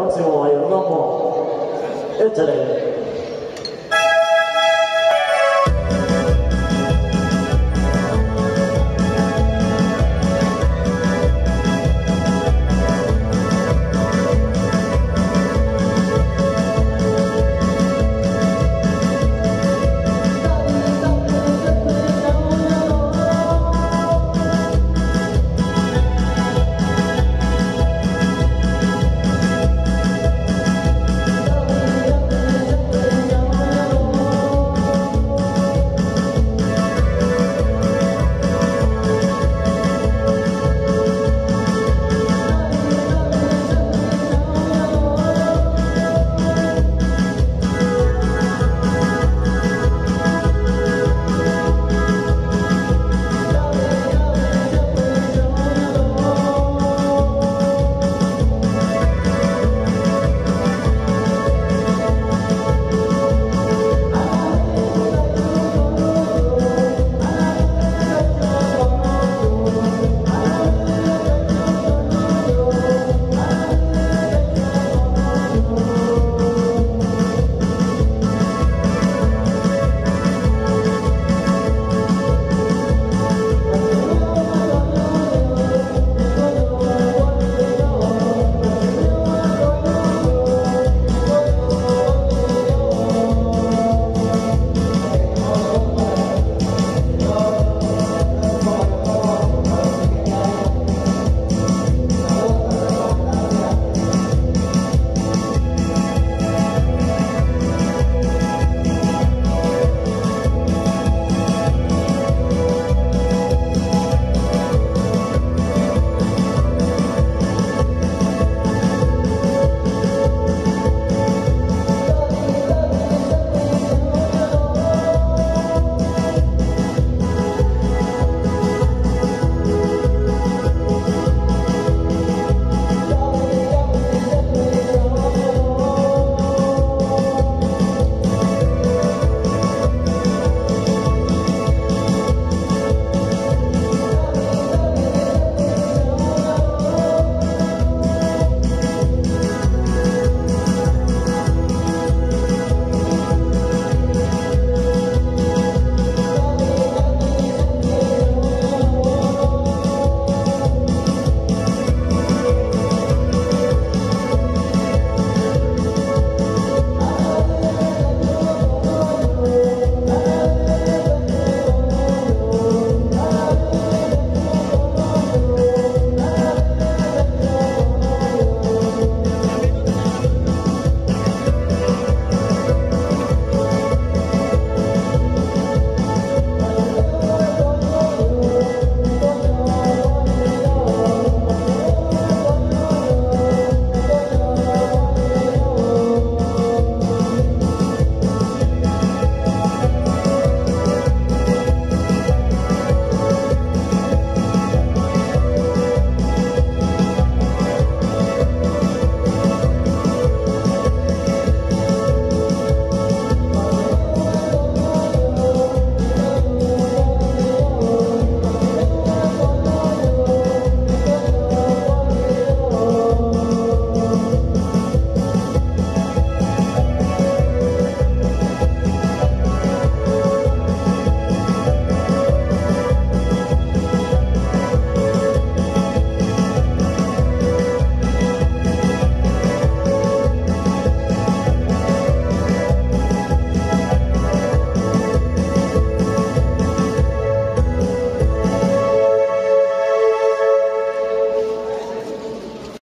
ラジオは夜のもう、エッチ